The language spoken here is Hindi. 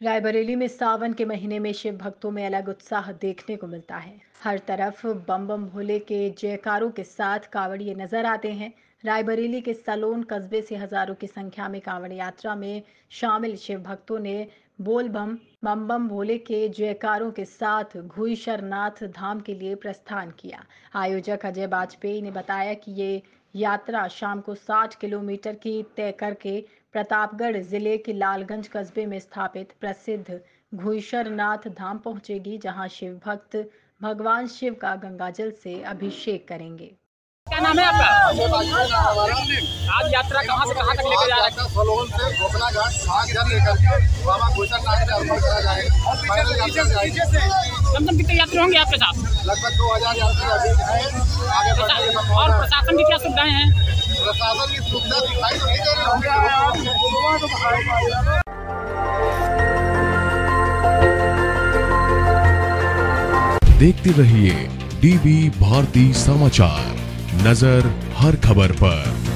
रायबरेली में सावन के महीने में शिव भक्तों में अलग उत्साह देखने को मिलता है। हर तरफ़ बम बम भोले के जयकारों के साथ कांवड़िए नज़र आते हैं। रायबरेली के सलोन कस्बे से हज़ारों की संख्या में कांवड़ यात्रा में शामिल शिव भक्तों ने बोल बम बम बम भोले के जयकारों के साथ घुईशरनाथ धाम के लिए प्रस्थान किया। आयोजक अजय वाजपेयी ने बताया कि ये यात्रा शाम को 60 किलोमीटर की तय करके प्रतापगढ़ ज़िले के लालगंज कस्बे में स्थापित प्रसिद्ध घुईशरनाथ धाम पहुंचेगी, जहाँ शिव भक्त भगवान शिव का गंगाजल से अभिषेक करेंगे। क्या नाम है आपका? आज यात्रा कहाँ से कहाँ तक लेकर जा रहे हैं? कम से कम कितने यात्री होंगे आपके साथ? लगभग दो हज़ार यात्री और प्रशासन की क्या सुविधाएँ हैं? प्रशासन की सुविधा देखते रहिए डीबी भारती समाचार। नज़र हर खबर पर।